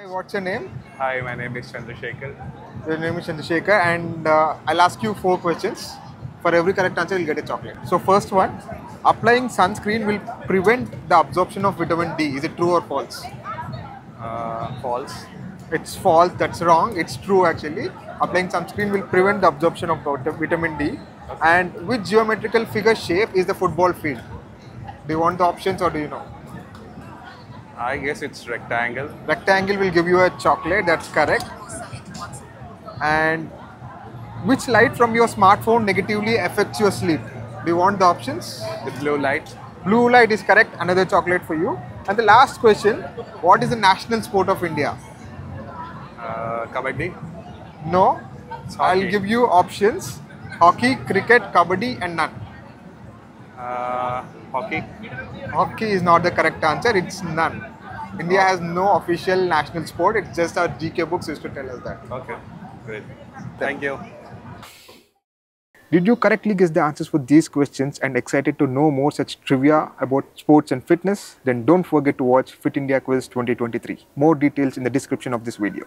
Hi, what's your name? Hi, my name is Chandrasekhar. Your name is Chandrasekhar, and uh, I'll ask you four questions. For every correct answer, you'll get a chocolate. So, first one applying sunscreen will prevent the absorption of vitamin D. Is it true or false? Uh, false. It's false, that's wrong. It's true actually. Applying sunscreen will prevent the absorption of vitamin D. And which geometrical figure shape is the football field? Do you want the options or do you know? I guess it's rectangle. Rectangle will give you a chocolate, that's correct. And which light from your smartphone negatively affects your sleep? Do you want the options? The blue light. Blue light is correct, another chocolate for you. And the last question What is the national sport of India? Uh, kabaddi. No. I'll give you options hockey, cricket, kabaddi, and none. Uh, hockey. Hockey is not the correct answer, it's none. India has no official national sport, it's just our GK books used to tell us that. Okay. Great. Thank you. Did you correctly guess the answers for these questions and excited to know more such trivia about sports and fitness? Then don't forget to watch Fit India Quiz 2023. More details in the description of this video.